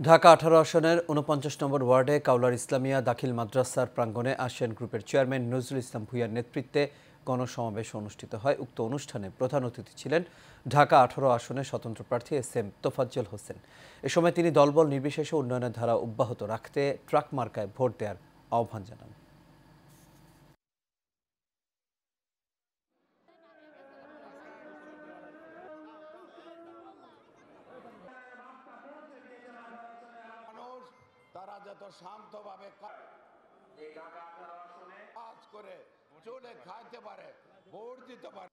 ঢাকা আঠারো আসনের উনপঞ্চাশ নম্বর ওয়ার্ডে কাউলার ইসলামিয়া দাখিল মাদ্রাসার প্রাঙ্গণে আসিয়ান গ্রুপের চেয়ারম্যান নজরুল ইসলাম ভুইয়ার নেতৃত্বে গণসমাবেশ অনুষ্ঠিত হয়। উক্ত অনুষ্ঠানে প্রধান অতিথি ছিলেন ঢাকা আঠারো আসনের স্বতন্ত্র প্রার্থী এস এম তোফাজ্জল হোসেন। এ সময় তিনি দলবল নির্বিশেষে উন্নয়নের ধারা অব্যাহত রাখতে ট্রাক মার্কায় ভোট দেওয়ার আহ্বান জানান। যত শান্তভাবে খায় কাজ করে চলে খাইতে পারে ভোট দিতে পারে।